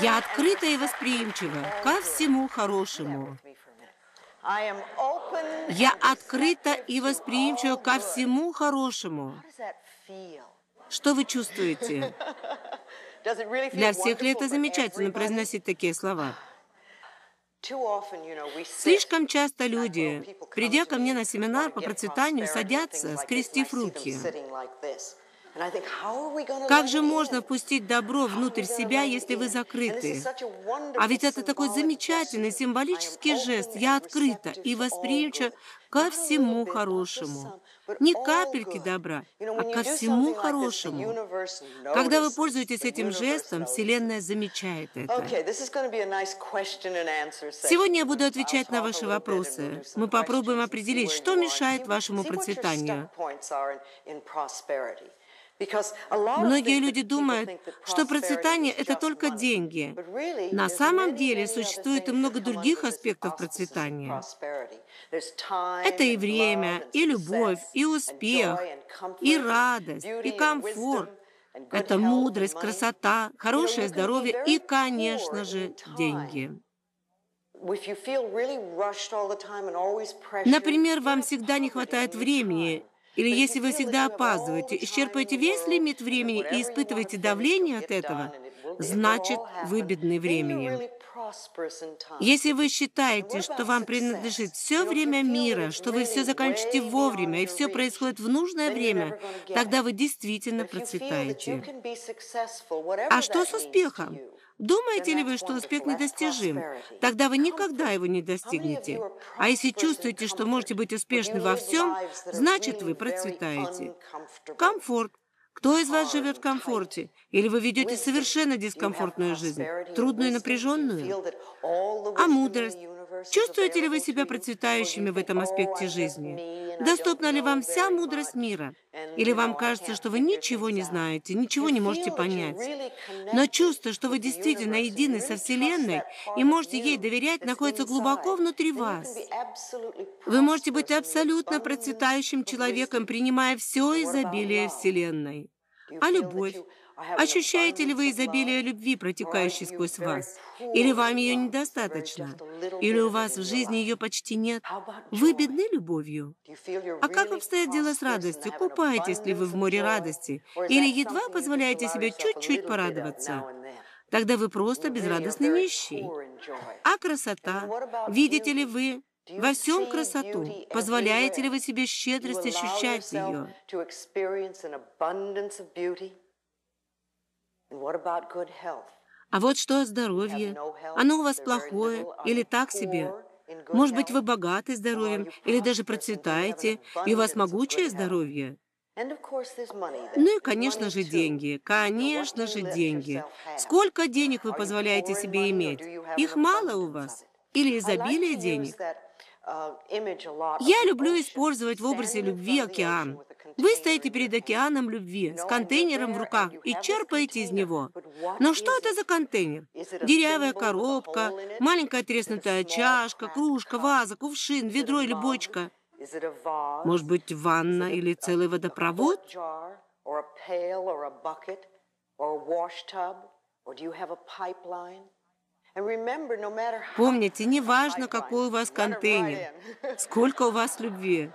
Я открыта и восприимчива ко всему хорошему. Я открыта и восприимчива ко всему хорошему. Что вы чувствуете? Для всех ли это замечательно произносить такие слова? Слишком часто люди, придя ко мне на семинар по процветанию, садятся, скрестив руки. Как же можно впустить добро внутрь себя, если вы закрыты? А ведь это такой замечательный символический жест. Я открыта и восприимчива ко всему хорошему. Не капельки добра, а ко всему хорошему. Когда вы пользуетесь этим жестом, Вселенная замечает это. Сегодня я буду отвечать на ваши вопросы. Мы попробуем определить, что мешает вашему процветанию. Многие люди думают, что процветание – это только деньги. На самом деле существует и много других аспектов процветания. Это и время, и любовь, и успех, и радость, и комфорт. Это мудрость, красота, хорошее здоровье и, конечно же, деньги. Например, вам всегда не хватает времени, или если вы всегда опаздываете, исчерпываете весь лимит времени и испытываете давление от этого, значит, вы бедны временем. Если вы считаете, что вам принадлежит все время мира, что вы все заканчиваете вовремя и все происходит в нужное время, тогда вы действительно процветаете. А что с успехом? Думаете ли вы, что успех недостижим? Тогда вы никогда его не достигнете. А если чувствуете, что можете быть успешны во всем, значит, вы процветаете. Комфорт. Кто из вас живет в комфорте? Или вы ведете совершенно дискомфортную жизнь, трудную и напряженную? А мудрость? Чувствуете ли вы себя процветающими в этом аспекте жизни? Доступна ли вам вся мудрость мира? Или вам кажется, что вы ничего не знаете, ничего не можете понять? Но чувство, что вы действительно едины со Вселенной и можете ей доверять, находится глубоко внутри вас. Вы можете быть абсолютно процветающим человеком, принимая все изобилие Вселенной. А любовь? Ощущаете ли вы изобилие любви, протекающей сквозь вас? Или вам ее недостаточно? Или у вас в жизни ее почти нет? Вы бедны любовью? А как обстоят дела с радостью? Купаетесь ли вы в море радости? Или едва позволяете себе чуть-чуть порадоваться? Тогда вы просто безрадостный нищий. А красота? Видите ли вы во всем красоту? Позволяете ли вы себе щедрость ощущать ее? А вот что о здоровье? Оно у вас плохое или так себе? Может быть, вы богаты здоровьем или даже процветаете, и у вас могучее здоровье? Ну и, конечно же, деньги. Конечно же, деньги. Сколько денег вы позволяете себе иметь? Их мало у вас? Или изобилие денег? Я люблю использовать в образе любви океан. Вы стоите перед океаном любви с контейнером в руках и черпаете из него. Но что это за контейнер? Деревая коробка, маленькая треснутая чашка, кружка, ваза, кувшин, ведро или бочка. Может быть, ванна или целый водопровод? Помните, не важно, какой у вас контейнер, сколько у вас любви.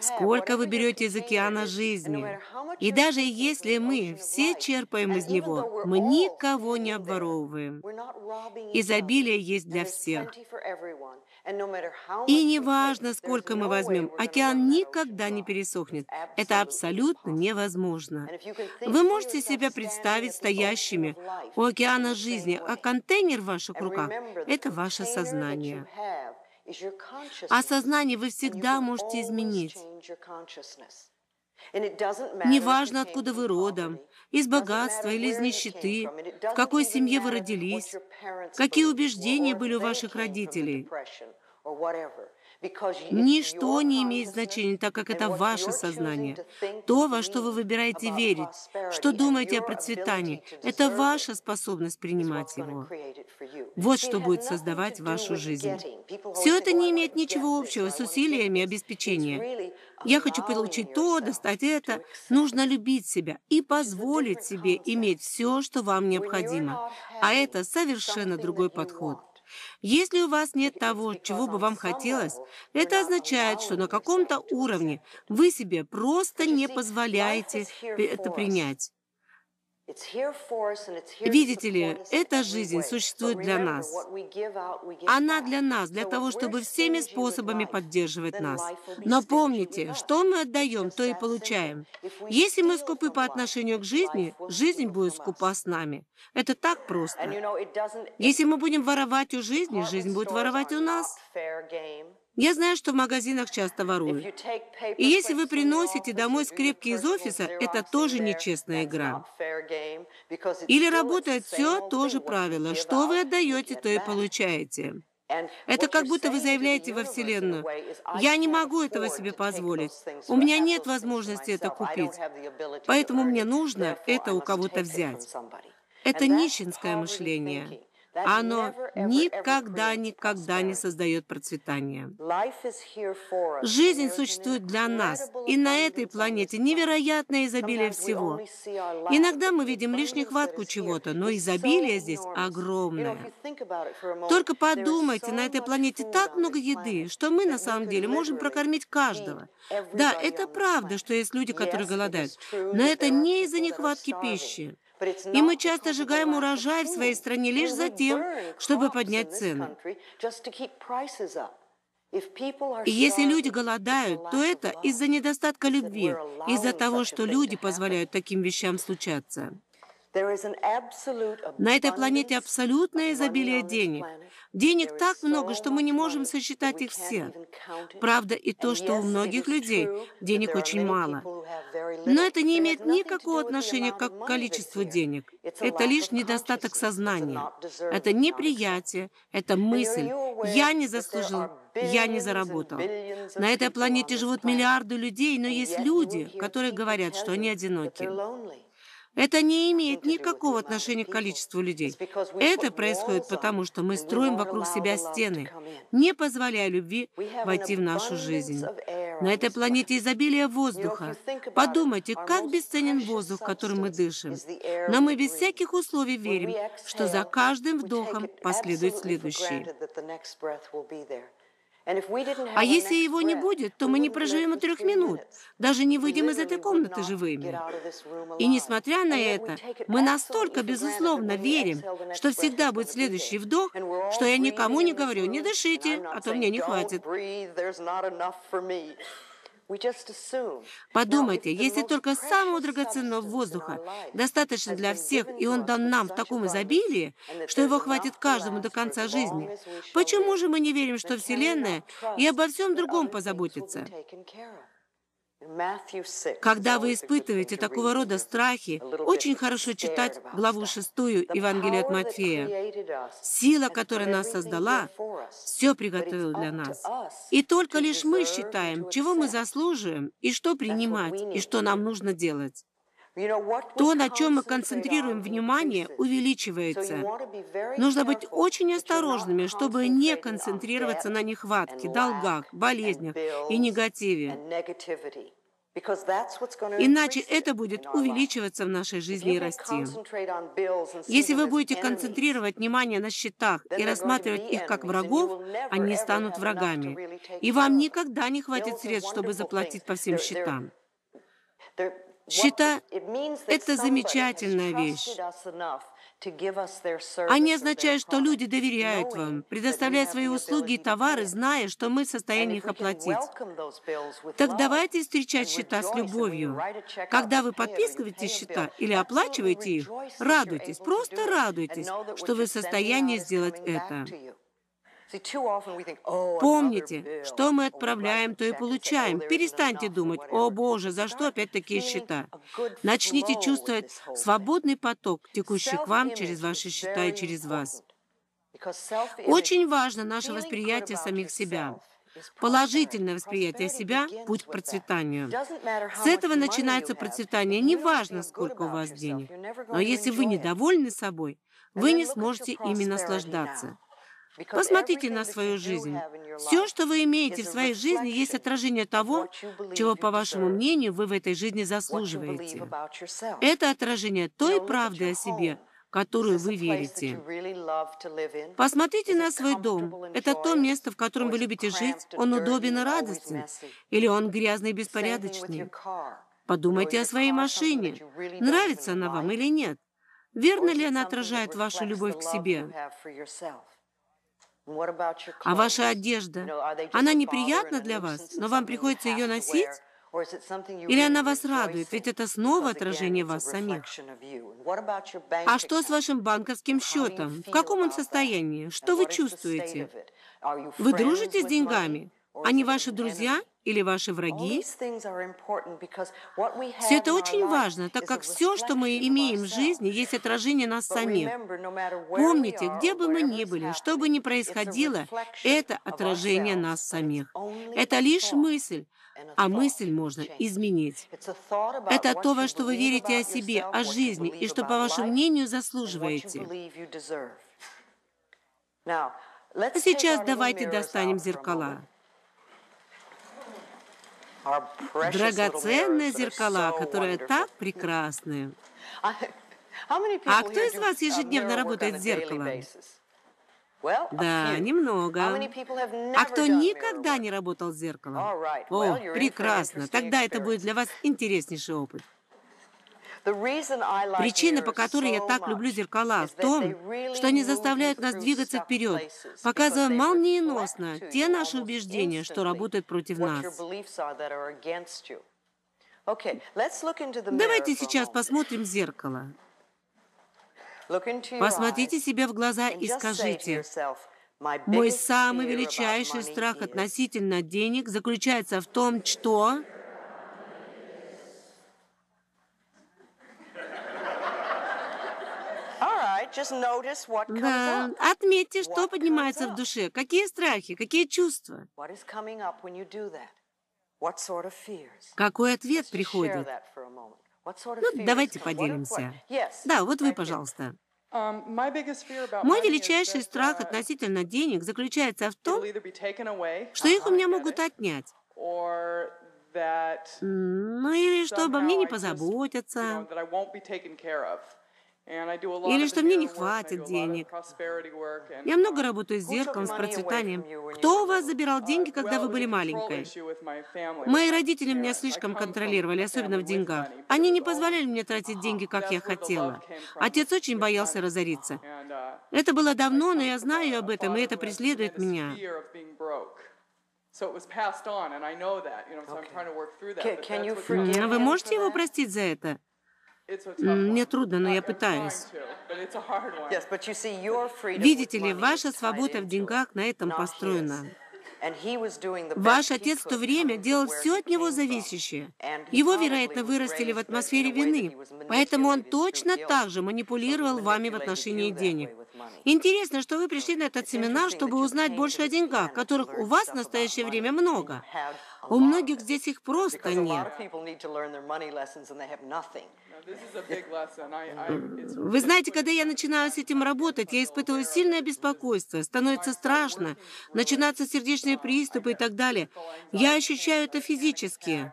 Сколько вы берете из океана жизни? И даже если мы все черпаем из него, мы никого не обворовываем. Изобилие есть для всех. И неважно, сколько мы возьмем, океан никогда не пересохнет. Это абсолютно невозможно. Вы можете себя представить стоящими у океана жизни, а контейнер в ваших руках — это ваше сознание. А сознание вы всегда можете изменить. Неважно, откуда вы родом, из богатства или из нищеты, в какой семье вы родились, какие убеждения были у ваших родителей. Ничто не имеет значения, так как это ваше сознание. То, во что вы выбираете верить, что думаете о процветании, это ваша способность принимать его. Вот что будет создавать вашу жизнь. Все это не имеет ничего общего с усилиями обеспечения. Я хочу получить то, достать это. Нужно любить себя и позволить себе иметь все, что вам необходимо. А это совершенно другой подход. Если у вас нет того, чего бы вам хотелось, это означает, что на каком-то уровне вы себе просто не позволяете это принять. Видите ли, эта жизнь существует для нас. Она для нас, для того, чтобы всеми способами поддерживать нас. Но помните, что мы отдаем, то и получаем. Если мы скупы по отношению к жизни, жизнь будет скупа с нами. Это так просто. Если мы будем воровать у жизни, жизнь будет воровать у нас. Я знаю, что в магазинах часто воруют. И если вы приносите домой скрепки из офиса, это тоже нечестная игра. Или работает все то же правило. Что вы отдаете, то и получаете. Это как будто вы заявляете во Вселенную, «Я не могу этого себе позволить. У меня нет возможности это купить. Поэтому мне нужно это у кого-то взять». Это нищенское мышление. Оно никогда, никогда не создает процветание. Жизнь существует для нас, и на этой планете невероятное изобилие всего. Иногда мы видим лишь нехватку чего-то, но изобилие здесь огромное. Только подумайте, на этой планете так много еды, что мы на самом деле можем прокормить каждого. Да, это правда, что есть люди, которые голодают, но это не из-за нехватки пищи. И мы часто сжигаем урожай в своей стране лишь за тем, чтобы поднять цены. И если люди голодают, то это из-за недостатка любви, из-за того, что люди позволяют таким вещам случаться. На этой планете абсолютное изобилие денег. Денег так много, что мы не можем сосчитать их все. Правда и то, что у многих людей денег очень мало. Но это не имеет никакого отношения к количеству денег. Это лишь недостаток сознания. Это неприятие, это мысль. Я не заслужил, я не заработал. На этой планете живут миллиарды людей, но есть люди, которые говорят, что они одиноки. Это не имеет никакого отношения к количеству людей. Это происходит потому, что мы строим вокруг себя стены, не позволяя любви войти в нашу жизнь. На этой планете изобилие воздуха. Подумайте, как бесценен воздух, которым мы дышим. Но мы без всяких условий верим, что за каждым вдохом последует следующий. А если его не будет, то мы не проживем и трех минут, даже не выйдем из этой комнаты живыми. И несмотря на это, мы настолько безусловно верим, что всегда будет следующий вдох, что я никому не говорю, не дышите, а то мне не хватит. Подумайте, если только самого драгоценного воздуха достаточно для всех, и он дан нам в таком изобилии, что его хватит каждому до конца жизни, почему же мы не верим, что Вселенная и обо всем другом позаботится? Когда вы испытываете такого рода страхи, очень хорошо читать главу 6 Евангелия от Матфея. Сила, которая нас создала, все приготовила для нас. И только лишь мы считаем, чего мы заслуживаем, и что принимать, и что нам нужно делать. То, на чем мы концентрируем внимание, увеличивается. Нужно быть очень осторожными, чтобы не концентрироваться на нехватке, долгах, болезнях и негативе. Иначе это будет увеличиваться в нашей жизни и расти. Если вы будете концентрировать внимание на счетах и рассматривать их как врагов, они станут врагами. И вам никогда не хватит средств, чтобы заплатить по всем счетам. Счета — это замечательная вещь. Они означают, что люди доверяют вам, предоставляют свои услуги и товары, зная, что мы в состоянии их оплатить. Так давайте встречать счета с любовью. Когда вы подписываете счета или оплачиваете их, радуйтесь, просто радуйтесь, что вы в состоянии сделать это. Помните, что мы отправляем, то и получаем. Перестаньте думать, о боже, за что опять такие счета? Начните чувствовать свободный поток, текущий к вам через ваши счета и через вас. Очень важно наше восприятие самих себя. Положительное восприятие себя – путь к процветанию. С этого начинается процветание. Неважно, сколько у вас денег. Но если вы недовольны собой, вы не сможете ими наслаждаться. Посмотрите на свою жизнь. Все, что вы имеете в своей жизни, есть отражение того, чего, по вашему мнению, вы в этой жизни заслуживаете. Это отражение той правды о себе, которую вы верите. Посмотрите на свой дом. Это то место, в котором вы любите жить. Он удобен и радостен? Или он грязный и беспорядочный? Подумайте о своей машине. Нравится она вам или нет? Верно ли она отражает вашу любовь к себе? А ваша одежда, она неприятна для вас, но вам приходится ее носить? Или она вас радует, ведь это снова отражение вас самих. А что с вашим банковским счетом? В каком он состоянии? Что вы чувствуете? Вы дружите с деньгами? Они ваши друзья или ваши враги? Все это очень важно, так как все, что мы имеем в жизни, есть отражение нас самих. Помните, где бы мы ни были, что бы ни происходило, это отражение нас самих. Это лишь мысль, а мысль можно изменить. Это то, во что вы верите о себе, о жизни, и что, по вашему мнению, заслуживаете. Сейчас давайте достанем зеркала. Драгоценные зеркала, которые так прекрасны. А кто из вас ежедневно работает с зеркалом? Да, немного. А кто никогда не работал с зеркалом? О, прекрасно. Тогда это будет для вас интереснейший опыт. Причина, по которой я так люблю зеркала, в том, что они заставляют нас двигаться вперед, показывая молниеносно те наши убеждения, что работают против нас. Давайте сейчас посмотрим в зеркало. Посмотрите себе в глаза и скажите, «Мой самый величайший страх относительно денег заключается в том, что...» Да, отметьте, что поднимается в душе, какие страхи, какие чувства. Какой ответ приходит? Ну, давайте поделимся. Да, вот вы, пожалуйста. Um, Мой величайший страх относительно денег заключается в том, что их у меня могут отнять. Ну или что обо мне не позаботятся. Или что мне не хватит денег. Я много работаю с зеркалом, с процветанием. Кто у вас забирал деньги, когда вы были маленькой? Мои родители меня слишком контролировали, особенно в деньгах. Они не позволяли мне тратить деньги, как я хотела. Отец очень боялся разориться. Это было давно, но я знаю об этом, и это преследует меня. Вы можете его простить за это? Мне трудно, но я пытаюсь. Видите ли, ваша свобода в деньгах на этом построена. Ваш отец в то время делал все от него зависящее. Его, вероятно, вырастили в атмосфере вины, поэтому он точно так же манипулировал вами в отношении денег. Интересно, что вы пришли на этот семинар, чтобы узнать больше о деньгах, которых у вас в настоящее время много. У многих здесь их просто нет. Вы знаете, когда я начинаю с этим работать, я испытываю сильное беспокойство, становится страшно, начинаются сердечные приступы и так далее. Я ощущаю это физически.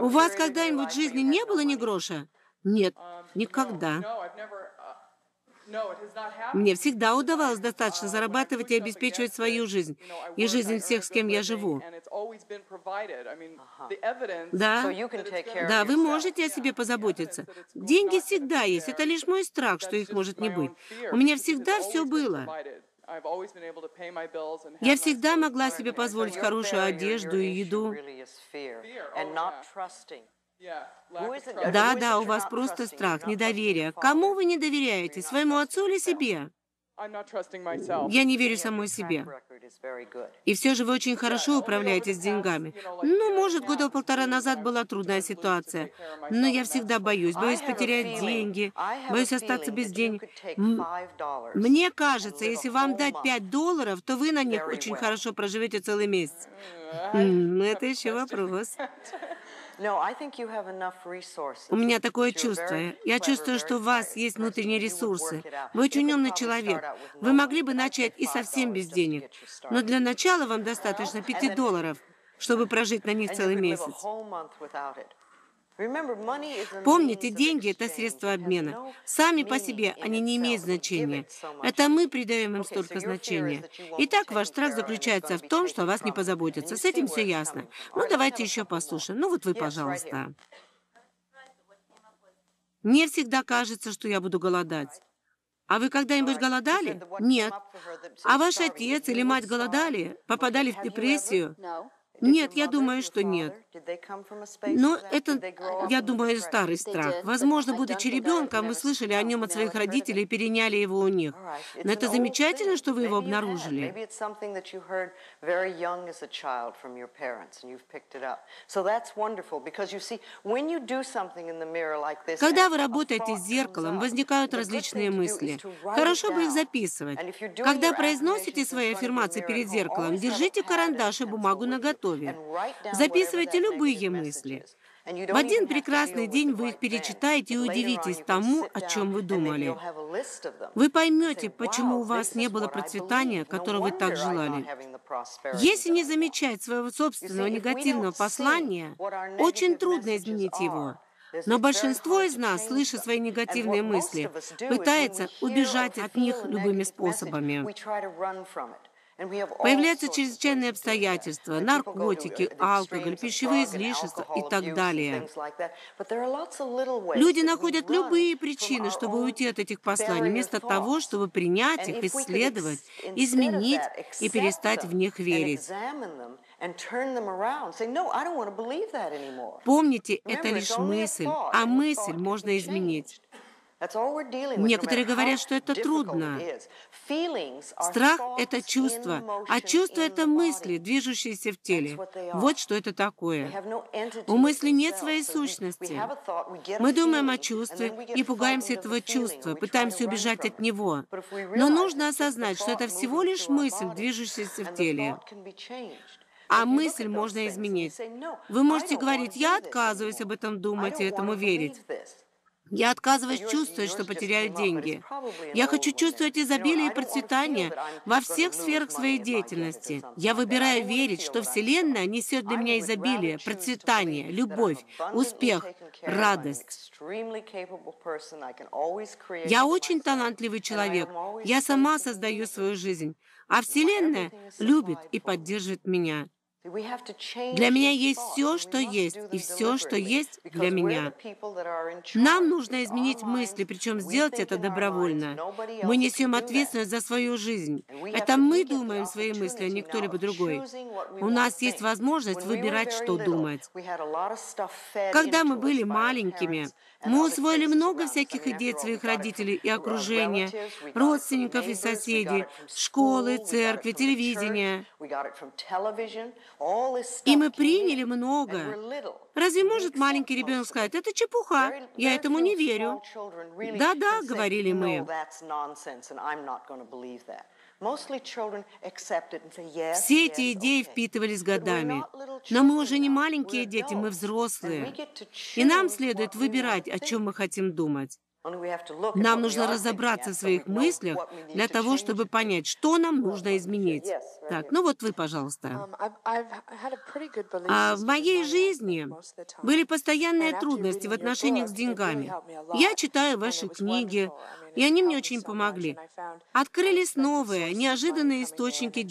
У вас когда-нибудь в жизни не было ни гроша? Нет, никогда. Мне всегда удавалось достаточно зарабатывать и обеспечивать свою жизнь и жизнь всех, с кем я живу. Да, да, вы можете о себе позаботиться. Деньги всегда есть. Это лишь мой страх, что их может не быть. У меня всегда все было. Я всегда могла себе позволить хорошую одежду и еду. Да, да, у вас просто страх, недоверие. Кому вы не доверяете, своему отцу или себе? Я не верю самой себе. И все же вы очень хорошо управляете с деньгами. Ну, может, года полтора назад была трудная ситуация. Но я всегда боюсь. Боюсь потерять деньги, боюсь остаться без денег. Мне кажется, если вам дать 5 долларов, то вы на них очень хорошо проживете целый месяц. Но это еще вопрос. У меня такое чувство. Я чувствую, что у вас есть внутренние ресурсы. Вы очень умный человек. Вы могли бы начать и совсем без денег. Но для начала вам достаточно 5 долларов, чтобы прожить на них целый месяц. Помните, деньги – это средства обмена. Сами по себе они не имеют значения. Это мы придаем им столько значения. Итак, ваш страх заключается в том, что о вас не позаботятся. С этим все ясно. Ну, давайте еще послушаем. Ну, вот вы, пожалуйста. Мне всегда кажется, что я буду голодать. А вы когда-нибудь голодали? Нет. А ваш отец или мать голодали? Попадали в депрессию? Нет, я думаю, что нет. Но это, я думаю, старый страх. Возможно, будучи ребенком, вы слышали о нем от своих родителей и переняли его у них. Но это замечательно, что вы его обнаружили. Когда вы работаете с зеркалом, возникают различные мысли. Хорошо бы их записывать. Когда произносите свои аффирмации перед зеркалом, держите карандаш и бумагу наготове готове. Записывайте любые мысли. В один прекрасный день вы их перечитаете и удивитесь тому, о чем вы думали. Вы поймете, почему у вас не было процветания, которого вы так желали. Если не замечать своего собственного негативного послания, очень трудно изменить его. Но большинство из нас, слыша свои негативные мысли, пытается убежать от них любыми способами. Появляются чрезвычайные обстоятельства, наркотики, алкоголь, пищевые излишества и так далее. Люди находят любые причины, чтобы уйти от этих посланий, вместо того, чтобы принять их, исследовать, изменить и перестать в них верить. Помните, это лишь мысль, а мысль можно изменить. Некоторые говорят, что это трудно. Страх — это чувство, а чувство — это мысли, движущиеся в теле. Вот что это такое. У мысли нет своей сущности. Мы думаем о чувстве и пугаемся этого чувства, пытаемся убежать от него. Но нужно осознать, что это всего лишь мысль, движущаяся в теле. А мысль можно изменить. Вы можете говорить, я отказываюсь об этом думать и этому верить. Я отказываюсь чувствовать, что потеряю деньги. Я хочу чувствовать изобилие и процветание во всех сферах своей деятельности. Я выбираю верить, что Вселенная несет для меня изобилие, процветание, любовь, успех, радость. Я очень талантливый человек. Я сама создаю свою жизнь. А Вселенная любит и поддерживает меня. Для меня есть все, что есть, и все, что есть для меня. Нам нужно изменить мысли, причем сделать это добровольно. Мы несем ответственность за свою жизнь. Это мы думаем свои мысли, а не кто-либо другой. У нас есть возможность выбирать, что думать. Когда мы были маленькими, мы усвоили много всяких идей от своих родителей и окружения, родственников и соседей, школы, церкви, телевидения. И мы приняли много. Разве может маленький ребенок сказать, это чепуха, я этому не верю? Да-да, говорили мы. Все эти идеи впитывались годами. Но мы уже не маленькие дети, мы взрослые. И нам следует выбирать, о чем мы хотим думать. Нам нужно разобраться в своих мыслях для того, чтобы понять, что нам нужно изменить. Так, ну вот вы, пожалуйста. Um, а в моей жизни были постоянные трудности в отношениях с деньгами. Я читаю ваши книги, и они мне очень помогли. Открылись новые, неожиданные источники